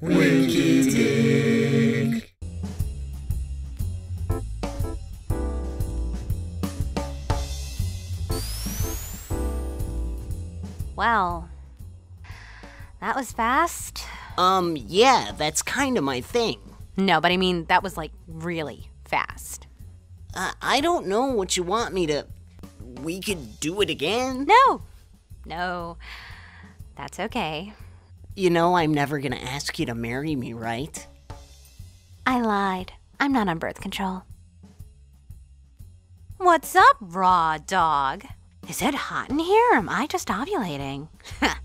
Winky Dink. Well, that was fast. Um, yeah, that's kind of my thing. No, but I mean, that was like really fast. Uh, I don't know what you want me to. We could do it again. No, no, that's okay. You know, I'm never gonna ask you to marry me, right? I lied. I'm not on birth control. What's up, raw dog? Is it hot in here or am I just ovulating?